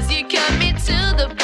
Cause you cut me to the